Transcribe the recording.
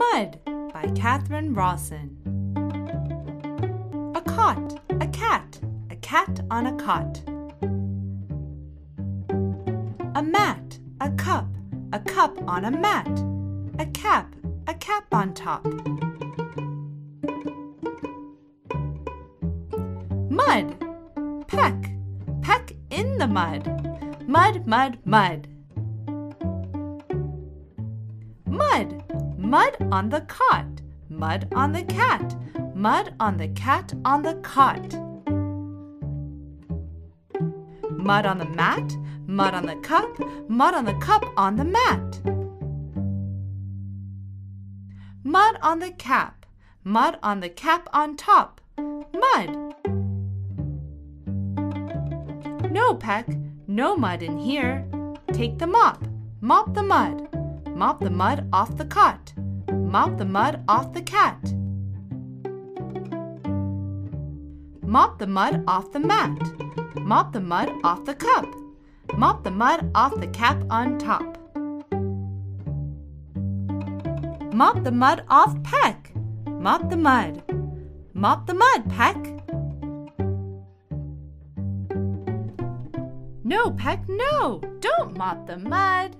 Mud by Katherine Rawson. A cot, a cat, a cat on a cot. A mat, a cup, a cup on a mat. A cap, a cap on top. Mud, peck, peck in the. Mud, mud, mud. Mud, mud on the cot, mud on the cat, mud on the cat on the cot. Mud on the mat, mud on the cup, mud on the cup on the mat. Mud on the cap, mud on the cap on top. Mud. No, Peck, no mud in here. Take the mop, mop the mud. Mop the mud off the cot. Mop the mud off the cat. Mop the mud off the mat. Mop the mud off the cup. Mop the mud off the cap on top. Mop the mud off Peck. Mop the mud. Mop the mud, Peck. No, Peck, no! Don't mop the mud.